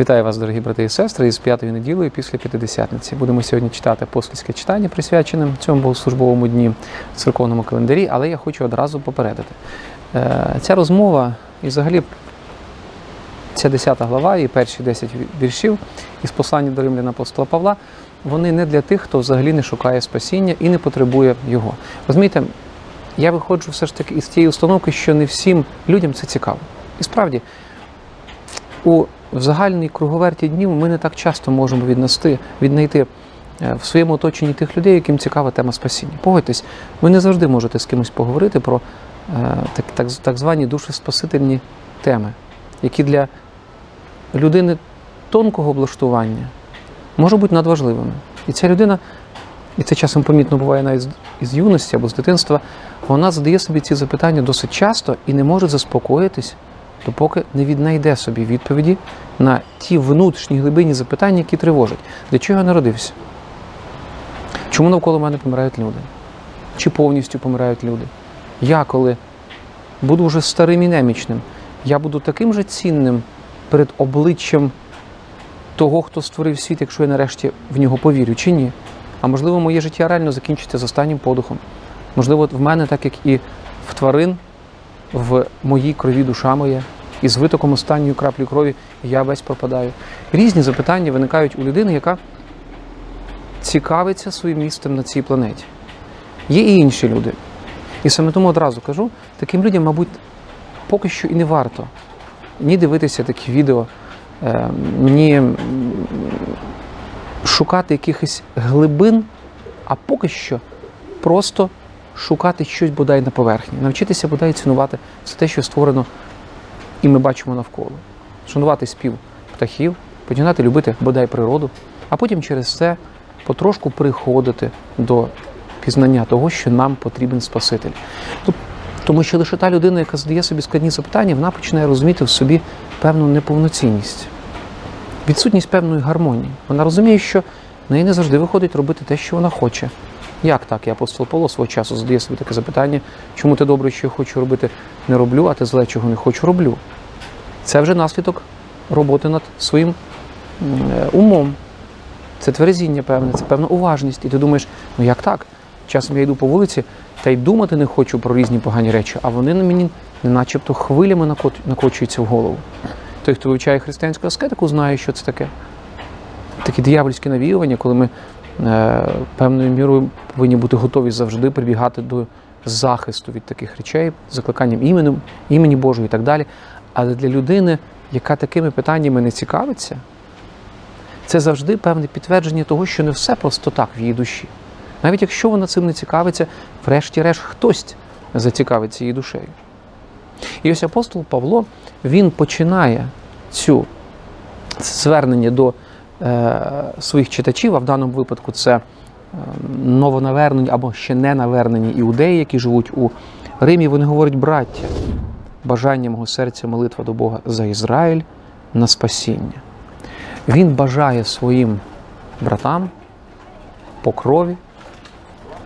Вітаю вас, дорогі брати і сестри, із п'ятої неділею після п'ятидесятниці. Будемо сьогодні читати апостольське читання, присвячене цьому богослужбовому дні в церковному календарі, але я хочу одразу попередити. Е, Ця розмова і взагалі ця 10 глава і перші 10 віршів із послання до римлян апостола Павла, вони не для тих, хто взагалі не шукає спасіння і не потребує його. Розумієте, я виходжу все ж таки із тієї установки, що не всім людям це цікаво. І справді, у в загальній круговерті днів ми не так часто можемо віднести, віднайти е, в своєму оточенні тих людей, яким цікава тема спасіння. Погодьтесь, ви не завжди можете з кимось поговорити про е, так, так, так звані душеспасительні теми, які для людини тонкого облаштування можуть бути надважливими. І ця людина, і це часом помітно буває навіть із юності або з дитинства, вона задає собі ці запитання досить часто і не може заспокоїтись, допоки не віднайде собі відповіді на ті внутрішні глибинні запитання, які тривожать. Для чого я народився? Чому навколо мене помирають люди? Чи повністю помирають люди? Я, коли буду вже старим і немічним, я буду таким же цінним перед обличчям того, хто створив світ, якщо я нарешті в нього повірю, чи ні? А можливо, моє життя реально закінчиться з останнім подухом. Можливо, в мене, так як і в тварин, в моїй крові душа моя, і з витоком останньої краплі крові я весь пропадаю. Різні запитання виникають у людини, яка цікавиться своїм місцем на цій планеті. Є і інші люди. І саме тому одразу кажу, таким людям, мабуть, поки що і не варто ні дивитися такі відео, е, ні шукати якихось глибин, а поки що просто шукати щось бодай на поверхні, навчитися бодай цінувати все те, що створено і ми бачимо навколо. Шанувати спів птахів, починати любити бодай природу, а потім через це потрошку приходити до пізнання того, що нам потрібен Спаситель. Тому що лише та людина, яка задає собі складні запитання, вона починає розуміти в собі певну неповноцінність, відсутність певної гармонії. Вона розуміє, що в неї не завжди виходить робити те, що вона хоче. Як так? І апостол Павло свого часу задає собі таке запитання, чому ти добре, що я хочу робити, не роблю, а ти зле, чого не хочу, роблю. Це вже наслідок роботи над своїм е, умом. Це тверезіння певне, це певна уважність. І ти думаєш, ну як так? Часом я йду по вулиці та й думати не хочу про різні погані речі, а вони на мені не начебто хвилями накочуються в голову. Той, хто вивчає християнську аскетику, знає, що це таке. Такі диявольські навіювання, коли ми певною мірою повинні бути готові завжди прибігати до захисту від таких речей, закликанням іменем, імені Божого і так далі. Але для людини, яка такими питаннями не цікавиться, це завжди певне підтвердження того, що не все просто так в її душі. Навіть якщо вона цим не цікавиться, врешті-решт хтось зацікавиться її душею. І ось апостол Павло він починає цю звернення до е, своїх читачів, а в даному випадку це е, новонавернені або ще не навернені іудеї, які живуть у Римі. Вони говорять, браття, бажання мого серця, молитва до Бога за Ізраїль на спасіння. Він бажає своїм братам по крові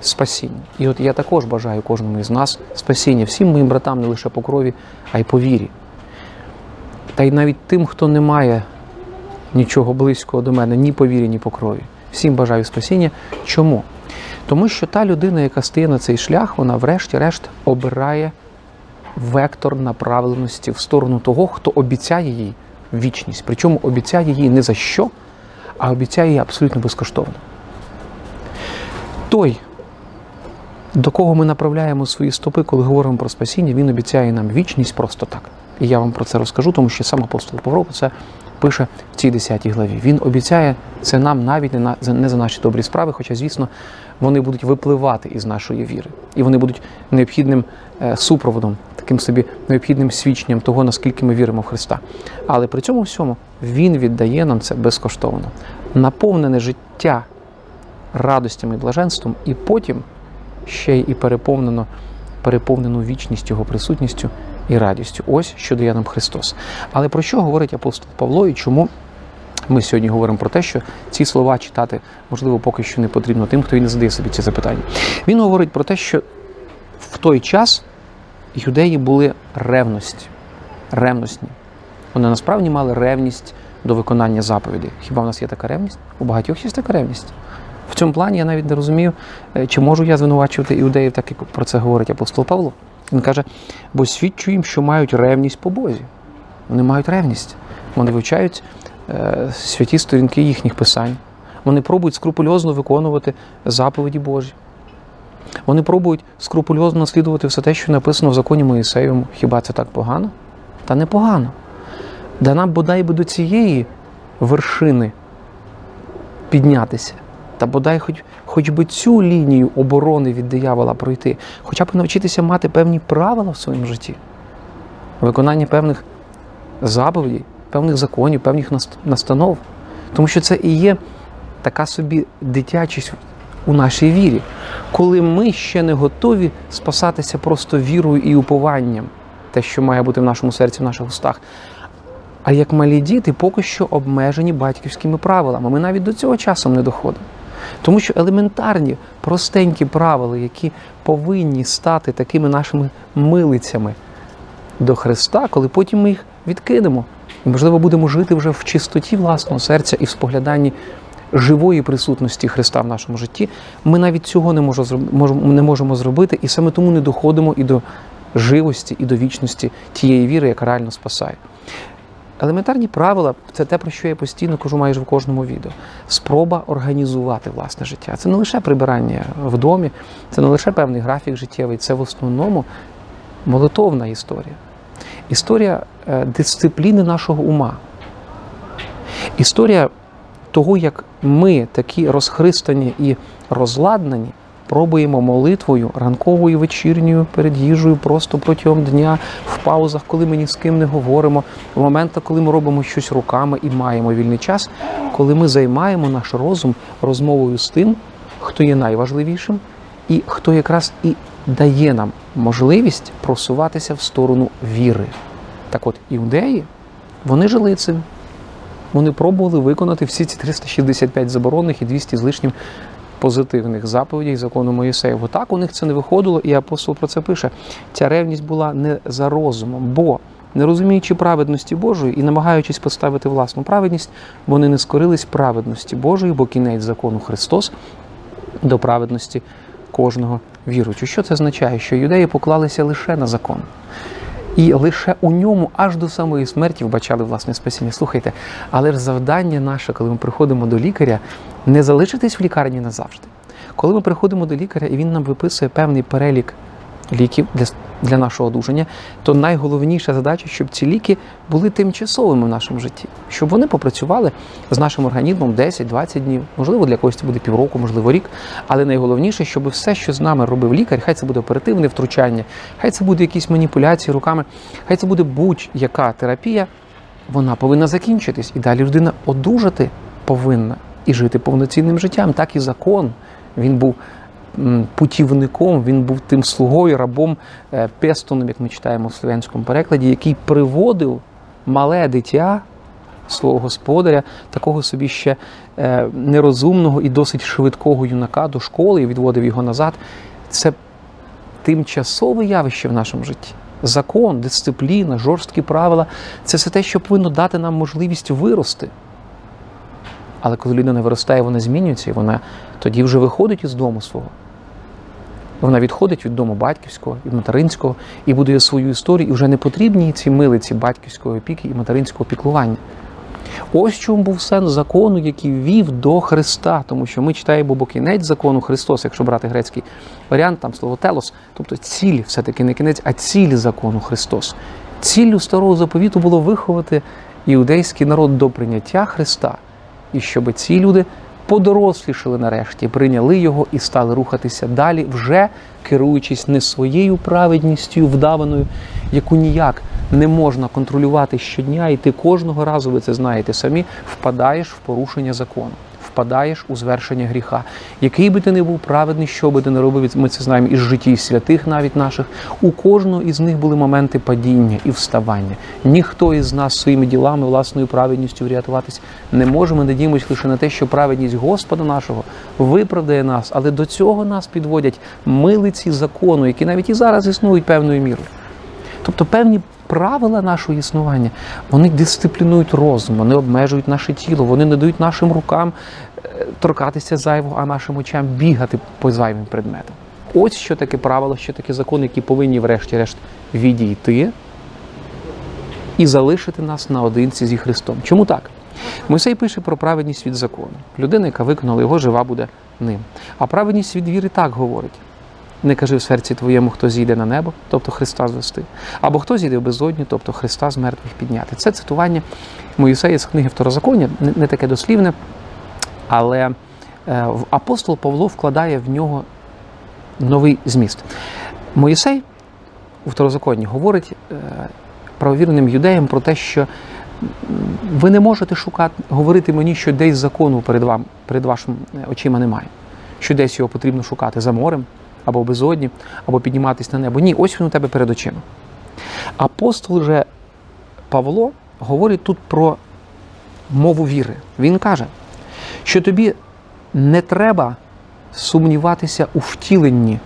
спасіння. І от я також бажаю кожному із нас спасіння, всім моїм братам не лише по крові, а й по вірі. Та й навіть тим, хто не має нічого близького до мене, ні по вірі, ні по крові. Всім бажаю спасіння. Чому? Тому що та людина, яка стає на цей шлях, вона врешті-решт обирає вектор направленості в сторону того, хто обіцяє їй вічність. Причому обіцяє їй не за що, а обіцяє їй абсолютно безкоштовно. Той, до кого ми направляємо свої стопи, коли говоримо про спасіння, він обіцяє нам вічність просто так. І я вам про це розкажу, тому що сам апостол Павло це пише в цій 10 главі. Він обіцяє це нам навіть не, на, не за наші добрі справи, хоча, звісно, вони будуть випливати із нашої віри. І вони будуть необхідним е, супроводом, таким собі необхідним свідченням того, наскільки ми віримо в Христа. Але при цьому всьому Він віддає нам це безкоштовно. Наповнене життя радостями і блаженством, і потім ще й переповнено, переповнену вічність його присутністю і радістю. Ось що дає нам Христос. Але про що говорить апостол Павло і чому ми сьогодні говоримо про те, що ці слова читати, можливо, поки що не потрібно тим, хто і не задає собі ці запитання. Він говорить про те, що в той час юдеї були ревності, ревностні. Вони насправді мали ревність до виконання заповідей. Хіба в нас є така ревність? У багатьох є така ревність. В цьому плані я навіть не розумію, е, чи можу я звинувачувати іудеїв, так як про це говорить апостол Павло. Він каже, бо свідчу їм, що мають ревність по Бозі. Вони мають ревність. Вони вивчають е, святі сторінки їхніх писань. Вони пробують скрупульозно виконувати заповіді Божі. Вони пробують скрупульозно наслідувати все те, що написано в законі Моїсеєвому. Хіба це так погано? Та не погано. Да нам бодай би до цієї вершини піднятися. Та бодай хоч, хоч би цю лінію оборони від диявола пройти, хоча б навчитися мати певні правила в своєму житті, виконання певних заповідей, певних законів, певних настанов. Тому що це і є така собі дитячість у нашій вірі, коли ми ще не готові спасатися просто вірою і упованням, те, що має бути в нашому серці, в наших устах. А як малі діти поки що обмежені батьківськими правилами. Ми навіть до цього часом не доходимо. Тому що елементарні, простенькі правила, які повинні стати такими нашими милицями до Христа, коли потім ми їх відкинемо. І, можливо, будемо жити вже в чистоті власного серця і в спогляданні живої присутності Христа в нашому житті, ми навіть цього не можемо, зробити, і саме тому не доходимо і до живості, і до вічності тієї віри, яка реально спасає. Елементарні правила це те, про що я постійно кажу майже в кожному відео. Спроба організувати власне життя. Це не лише прибирання в домі, це не лише певний графік життєвий, це в основному молитовна історія. Історія е, дисципліни нашого ума. Історія того, як ми такі розхристані і розладнані, пробуємо молитвою ранковою, вечірньою, перед їжею, просто протягом дня, в паузах, коли ми ні з ким не говоримо, в моментах, коли ми робимо щось руками і маємо вільний час, коли ми займаємо наш розум розмовою з тим, хто є найважливішим, і хто якраз і дає нам можливість просуватися в сторону віри. Так от іудеї, вони жили цим. Вони пробували виконати всі ці 365 заборонних і 200 з лишнім позитивних заповідей закону Моїсеєву. Так у них це не виходило, і апостол про це пише. Ця ревність була не за розумом, бо не розуміючи праведності Божої і намагаючись поставити власну праведність, вони не скорились праведності Божої, бо кінець закону Христос до праведності кожного віруючого. Що це означає? Що юдеї поклалися лише на закон. І лише у ньому аж до самої смерті вбачали власне спасіння. Слухайте, але ж завдання наше, коли ми приходимо до лікаря, не залишитись в лікарні назавжди. Коли ми приходимо до лікаря і він нам виписує певний перелік ліків для для нашого одужання, то найголовніша задача, щоб ці ліки були тимчасовими в нашому житті, щоб вони попрацювали з нашим організмом 10-20 днів. Можливо, для когось це буде півроку, можливо, рік. Але найголовніше, щоб все, що з нами робив лікар, хай це буде оперативне втручання, хай це буде якісь маніпуляції руками, хай це буде будь-яка терапія, вона повинна закінчитись. І далі людина одужати повинна і жити повноцінним життям. Так і закон. Він був путівником, він був тим слугою, рабом е, Пестоном, як ми читаємо в слов'янському перекладі, який приводив мале дитя свого господаря, такого собі ще е, нерозумного і досить швидкого юнака до школи і відводив його назад. Це тимчасове явище в нашому житті. Закон, дисципліна, жорсткі правила це все те, що повинно дати нам можливість вирости. Але коли людина виростає, вона змінюється, і вона тоді вже виходить із дому свого. Вона відходить від дому батьківського і материнського і будує свою історію, і вже не потрібні ці милиці батьківської опіки і материнського піклування. Ось чому був сенс закону, який вів до Христа, тому що ми читаємо бо кінець закону Христос, якщо брати грецький варіант, там слово телос, тобто ціль, все-таки не кінець, а ціль закону Христос. Ціллю старого заповіту було виховати іудейський народ до прийняття Христа, і щоб ці люди подорослішали нарешті, прийняли його і стали рухатися далі, вже керуючись не своєю праведністю вдаваною, яку ніяк не можна контролювати щодня, і ти кожного разу, ви це знаєте самі, впадаєш в порушення закону впадаєш у звершення гріха. Який би ти не був праведний, що би ти не робив, ми це знаємо із житті святих, навіть наших. У кожного із них були моменти падіння і вставання. Ніхто із нас своїми ділами, власною праведністю врятуватись не може. Ми надіємося лише на те, що праведність Господа нашого виправдає нас, але до цього нас підводять милиці закону, які навіть і зараз існують певною мірою. Тобто певні правила нашого існування, вони дисциплінують розум, вони обмежують наше тіло, вони не дають нашим рукам е, торкатися зайвого, а нашим очам бігати по зайвим предметам. Ось що таке правило, що таке закони, які повинні, врешті-решт, відійти і залишити нас наодинці зі Христом. Чому так? Мойсей пише про праведність від закону. Людина, яка виконала його, жива буде ним. А праведність від віри так говорить: не кажи в серці твоєму, хто зійде на небо, тобто Христа звести, або хто зійде в безодню, тобто Христа з мертвих підняти. Це цитування Моїсея з книги Второзаконня, не таке дослівне, але е, апостол Павло вкладає в нього новий зміст. Моїсей у Второзаконні говорить е, правовірним юдеям про те, що ви не можете шукати, говорити мені, що десь закону перед вам, перед вашими очима немає, що десь його потрібно шукати за морем, або безодні, або підніматись на небо. Ні, ось він у тебе перед очима. Апостол же Павло говорить тут про мову віри. Він каже, що тобі не треба сумніватися у втіленні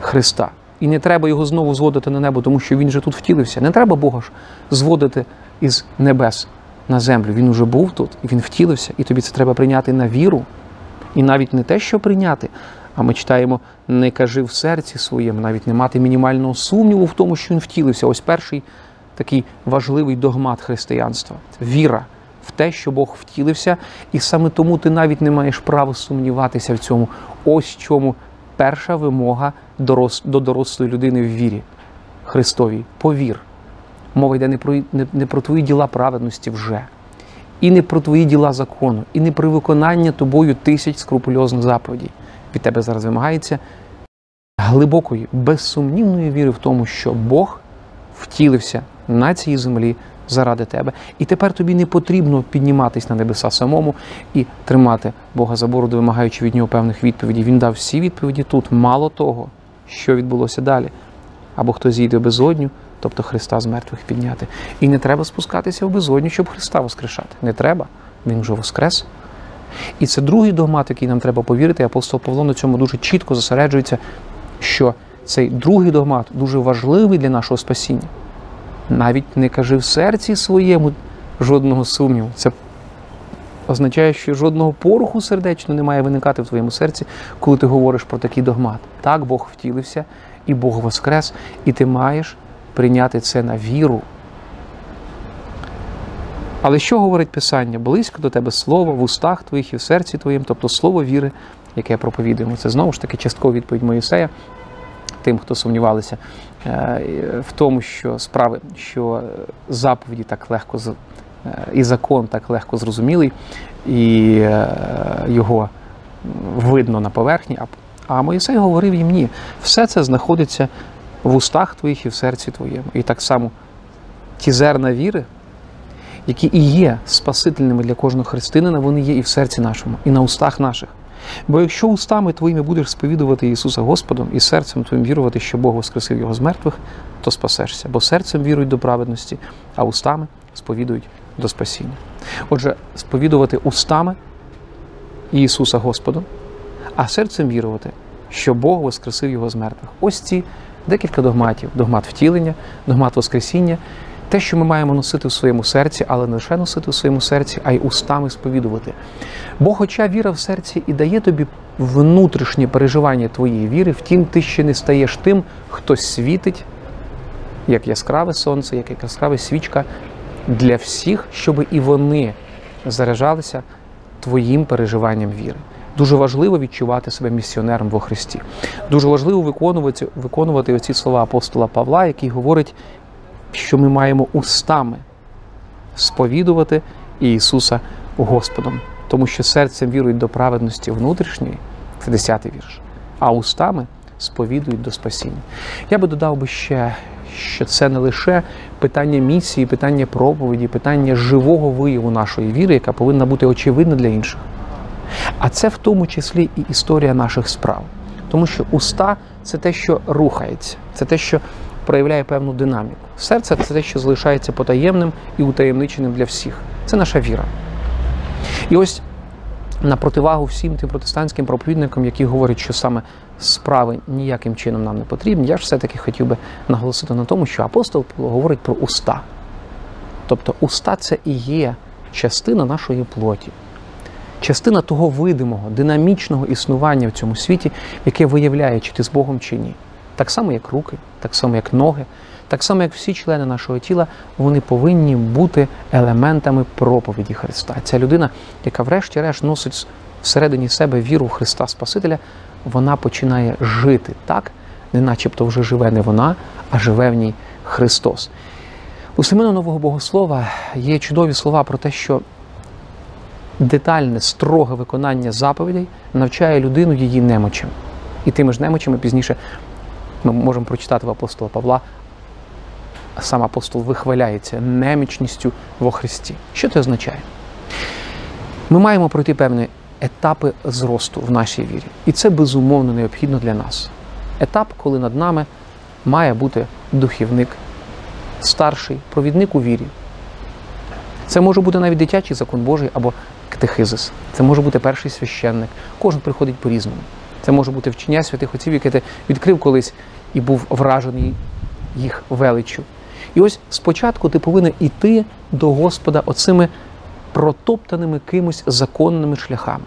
Христа. І не треба його знову зводити на небо, тому що він же тут втілився. Не треба Бога ж зводити із небес на землю. Він уже був тут, він втілився, і тобі це треба прийняти на віру. І навіть не те, що прийняти, а ми читаємо, не кажи в серці своєму, навіть не мати мінімального сумніву в тому, що він втілився. Ось перший такий важливий догмат християнства віра в те, що Бог втілився, і саме тому ти навіть не маєш права сумніватися в цьому. Ось чому перша вимога до дорослої людини в вірі Христовій. Повір. Мова йде не про, не, не про твої діла праведності вже, і не про твої діла закону, і не про виконання тобою тисяч скрупульозних заповідей. Від тебе зараз вимагається глибокої, безсумнівної віри в тому, що Бог втілився на цій землі заради тебе. І тепер тобі не потрібно підніматись на небеса самому і тримати Бога за бороду, вимагаючи від нього певних відповідей. Він дав всі відповіді тут. Мало того, що відбулося далі. Або хто зійде в безодню, тобто Христа з мертвих підняти. І не треба спускатися в безодню, щоб Христа воскрешати. Не треба. Він вже воскрес. І це другий догмат, який нам треба повірити. Апостол Павло на цьому дуже чітко зосереджується, що цей другий догмат дуже важливий для нашого спасіння. Навіть не кажи в серці своєму жодного сумніву. Це означає, що жодного поруху сердечно не має виникати в твоєму серці, коли ти говориш про такий догмат. Так, Бог втілився, і Бог воскрес, і ти маєш прийняти це на віру. Але що говорить Писання? Близько до тебе слово в устах твоїх і в серці твоїм, тобто слово віри, яке проповідуємо. Це знову ж таки часткова відповідь Моїсея, тим, хто сумнівалися е, в тому, що справи, що заповіді так легко е, і закон так легко зрозумілий, і е, його видно на поверхні. А Моїсей говорив їм ні, все це знаходиться в устах твоїх і в серці твоєму. І так само ті зерна віри, які і є спасительними для кожного християнина, вони є і в серці нашому, і на устах наших. Бо якщо устами твоїми будеш сповідувати Ісуса Господом і серцем твоїм вірувати, що Бог воскресив Його з мертвих, то спасешся. Бо серцем вірують до праведності, а устами сповідують до спасіння. Отже, сповідувати устами Ісуса Господом, а серцем вірувати, що Бог воскресив Його з мертвих. Ось ці декілька догматів: догмат втілення, догмат Воскресіння, те, що ми маємо носити в своєму серці, але не лише носити в своєму серці, а й устами сповідувати. Бо, хоча віра в серці і дає тобі внутрішнє переживання твоєї віри, втім, ти ще не стаєш тим, хто світить, як яскраве сонце, як яскраве свічка для всіх, щоб і вони заряджалися твоїм переживанням віри. Дуже важливо відчувати себе місіонером во Христі. Дуже важливо виконувати виконувати оці слова апостола Павла, який говорить, що ми маємо устами сповідувати Ісуса Господом, тому що серцем вірують до праведності внутрішньої, це 10-й вірш, а устами сповідують до спасіння. Я би додав би ще, що це не лише питання місії, питання проповіді, питання живого вияву нашої віри, яка повинна бути очевидна для інших. А це в тому числі і історія наших справ. Тому що уста це те, що рухається, це те, що проявляє певну динаміку. Серце це те, що залишається потаємним і утаємниченим для всіх. Це наша віра. І ось на противагу всім тим протестантським проповідникам, які говорять, що саме справи ніяким чином нам не потрібні, я ж все-таки хотів би наголосити на тому, що апостол говорить про уста. Тобто уста це і є частина нашої плоті, частина того видимого, динамічного існування в цьому світі, яке виявляє, чи ти з Богом чи ні. Так само, як руки, так само, як ноги, так само, як всі члени нашого тіла, вони повинні бути елементами проповіді Христа. Ця людина, яка, врешті-решт, носить всередині себе віру в Христа Спасителя, вона починає жити так, не начебто вже живе не вона, а живе в ній Христос. У Семена Нового Богослова є чудові слова про те, що детальне, строге виконання заповідей навчає людину її немочам. І тими ж немочами пізніше ми можемо прочитати в апостола Павла. Сам апостол вихваляється немічністю во Христі. Що це означає? Ми маємо пройти певні етапи зросту в нашій вірі. І це безумовно необхідно для нас. Етап, коли над нами має бути духівник, старший, провідник у вірі. Це може бути навіть дитячий закон Божий або катехизис. Це може бути перший священник. Кожен приходить по-різному. Це може бути вчення святих отців, яке ти відкрив колись і був вражений їх величчю. І ось спочатку ти повинен йти до Господа оцими протоптаними кимось законними шляхами.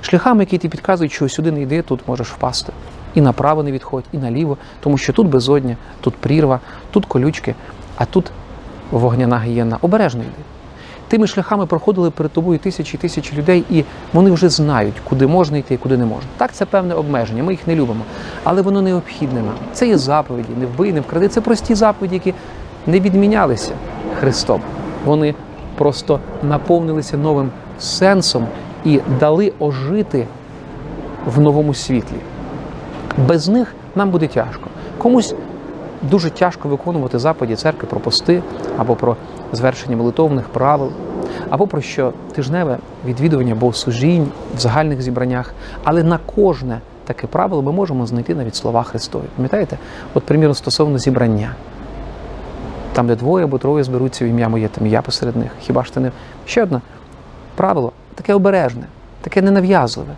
Шляхами, які ти підказують, що сюди не йди, тут можеш впасти. І направо не відходь, і наліво, тому що тут безодня, тут прірва, тут колючки, а тут вогняна гієна. Обережно йди. Тими шляхами проходили перед тобою тисячі і тисячі людей, і вони вже знають, куди можна йти і куди не можна. Так, це певне обмеження, ми їх не любимо, але воно необхідне нам. Це є заповіді, не вбий, не вкради. Це прості заповіді, які не відмінялися Христом. Вони просто наповнилися новим сенсом і дали ожити в новому світлі. Без них нам буде тяжко. Комусь дуже тяжко виконувати заповіді церкви про пости або про звершення молитовних правил, або про що тижневе відвідування богослужінь в загальних зібраннях. Але на кожне таке правило ми можемо знайти навіть слова Христові. Пам'ятаєте? От, примірно, стосовно зібрання. Там, де двоє або троє зберуться в ім'я моє, там я посеред них. Хіба ж це не ще одне правило, таке обережне, таке ненав'язливе,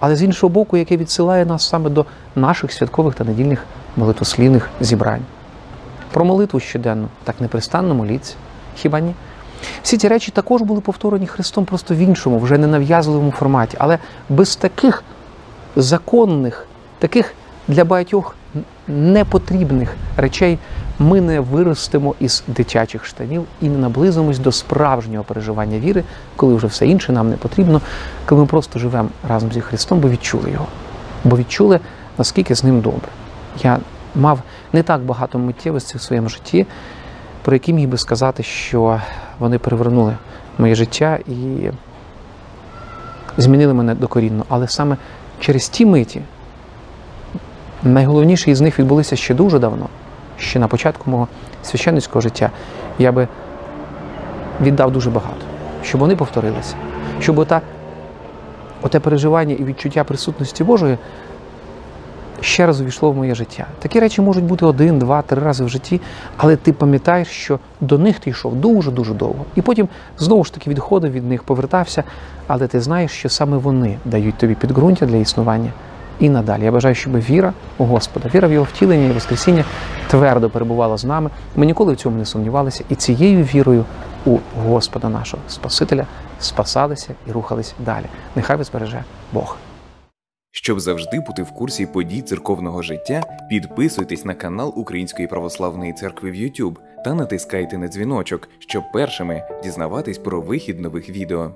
але з іншого боку, яке відсилає нас саме до наших святкових та недільних молитослівних зібрань. Про молитву щоденно, так непристанно моліться. Хіба ні? Всі ці речі також були повторені Христом просто в іншому, вже ненав'язливому форматі, але без таких законних, таких для багатьох непотрібних речей ми не виростемо із дитячих штанів і не наблизимось до справжнього переживання віри, коли вже все інше нам не потрібно, коли ми просто живемо разом зі Христом, бо відчули його, бо відчули, наскільки з ним добре. Я мав не так багато миттєвостей в своєму житті, про які міг би сказати, що вони перевернули моє життя і змінили мене докорінно. Але саме через ті миті найголовніші із них відбулися ще дуже давно, ще на початку мого священницького життя. Я би віддав дуже багато, щоб вони повторилися, щоб ота, оте переживання і відчуття присутності Божої ще раз увійшло в моє життя. Такі речі можуть бути один, два, три рази в житті, але ти пам'ятаєш, що до них ти йшов дуже-дуже довго. І потім знову ж таки відходив від них, повертався, але ти знаєш, що саме вони дають тобі підґрунтя для існування. І надалі. Я бажаю, щоб віра у Господа, віра в Його втілення і Воскресіння твердо перебувала з нами. Ми ніколи в цьому не сумнівалися, і цією вірою у Господа нашого Спасителя спасалися і рухались далі. Нехай вас Бог. Щоб завжди бути в курсі подій церковного життя, підписуйтесь на канал Української православної церкви в YouTube та натискайте на дзвіночок, щоб першими дізнаватись про вихід нових відео.